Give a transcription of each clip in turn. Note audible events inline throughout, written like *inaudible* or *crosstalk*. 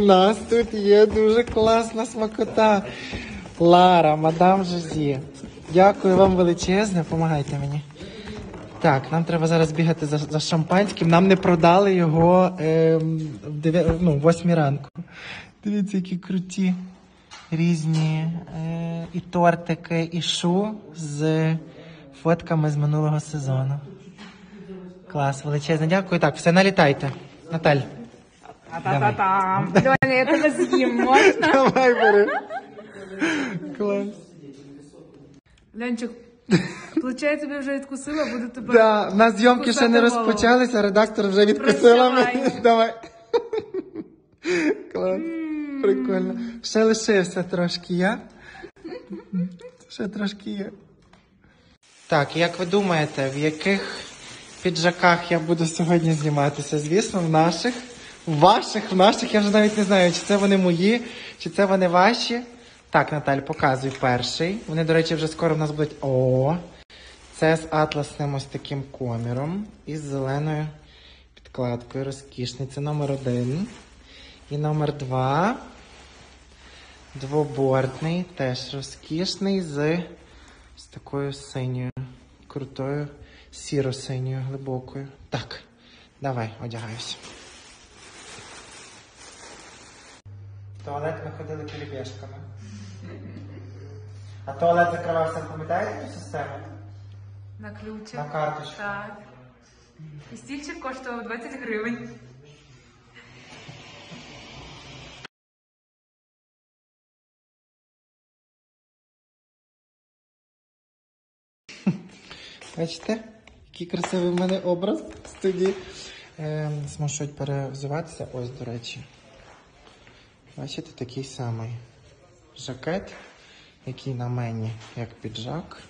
У нас тут є дуже класна смакота. Лара, мадам Жозі. Дякую вам величезне, помагайте мені. Так, нам треба зараз бігати за, за шампанським. Нам не продали його ем, в дев'я- ну, в 8 ранку. Дивіться, які круті різні е, і тортики, і шу з фотками з минулого сезону. Клас, величезне, дякую. Так, все, налітайте. Наталь. Та-та-та-там. Я тебе з'їм, можна? *laughs* Давай бери. Клас. Ленчик, плече я тобі вже відкусила, буду тебе... Да, на зйомки ще не Кусати голову. розпочалися, редактор вже відкусила Прощавай. *laughs* Давай. Клас. Прикольно. Ще лишився трошки я. Ще трошки є. Так, як ви думаєте, в яких піджаках я буду сьогодні зніматися? Звісно, в наших. Ваших, наших, я вже навіть не знаю, чи це вони мої, чи це вони ваші. Так, Наталь, показуй перший. Вони, до речі, вже скоро в нас будуть. О! Це з атласним ось таким коміром і з зеленою підкладкою. Розкішний. Це номер один. І номер два. Двобортний, теж розкішний з, з такою синьою, крутою, сіро-синьою, глибокою. Так, давай, одягаюся. В туалет ми ходили перебіжками. А туалет закривався, пам'ятаєте цю систему? На ключик. На карточку. Так. І стільчик коштував 20 гривень. Бачите, який красивий в мене образ в студії. Е, змушують перевзуватися. Ось, до речі. Бачите, такий самий жакет, який на мені як піджак.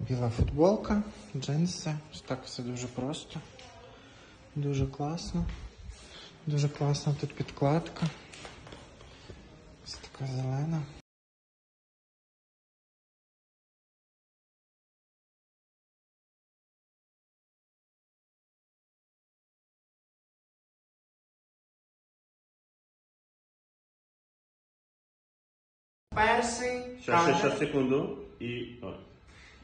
Біла футболка, джинси. Так все дуже просто. Дуже класно. Дуже класна тут підкладка. Ось така зелена. Перший Щас, кадр. щас, щас, секунду. І. О.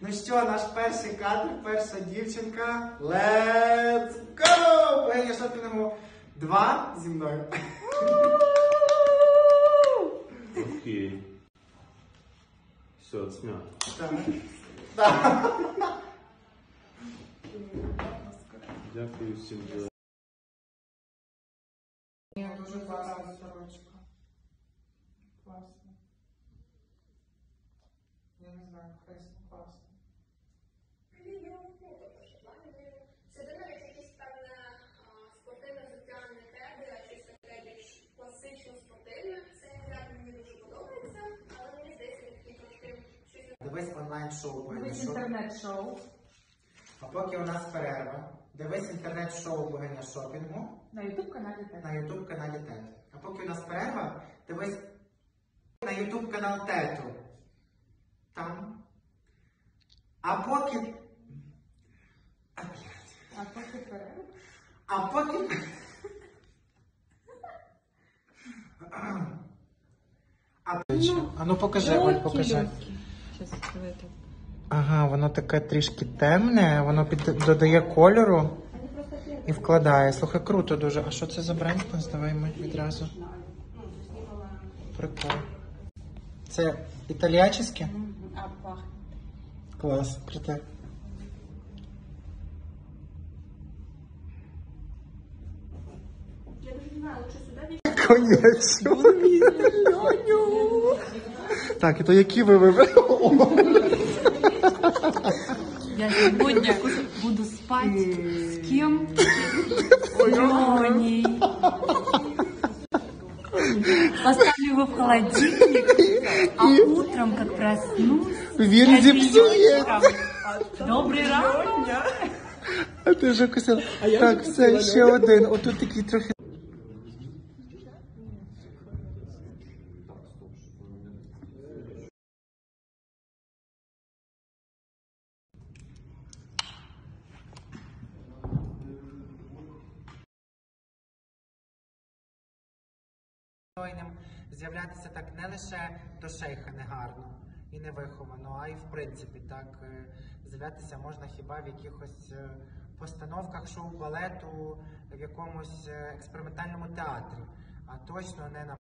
Ну що, наш перший кадр, перша дівчинка. Let's go! Богиня шопінгу 2 зі мною. Окей. Все, отснято. Так. Так. Дякую всім за. Дуже класна сорочка. Класно. Я не знаю, хресно класно. Це до навіть якісь певне а, спортивне взуття не тебе, а щось таке більш класично спортивне. Це вряд мені дуже подобається, але мені здається, він трошки щось Дивись онлайн-шоу Дивись інтернет-шоу. А поки у нас перерва, дивись інтернет-шоу Богиня Шопінгу. На ютуб-каналі теж. на YouTube каналі Тет. А поки у нас перерва, дивись на YouTube канал Тету. Там. А поки. А, поки перерва. А поки. А, а ну покажи, Оль, покажи. Ага, воно таке трішки темне, воно під, додає кольору і вкладає. Слухай, круто дуже. А що це за бренд? Давай ми відразу. Прикол. Це італіячське? А пахне. Клас, круте. Я не знаю. Так, і то які ви вибрали? Я сьогодні буду ким? С Леней. Поставлю его в холодильник, а утром, как проснусь, Він зіпсує. Добрий ранок. А ти вже косила. Так, все, ще один. Отут такий трохи достойним з'являтися так не лише до шейха негарно і невиховано, а й в принципі так е, з'являтися можна хіба в якихось е, постановках шоу балету, в якомусь е, експериментальному театрі, а точно не на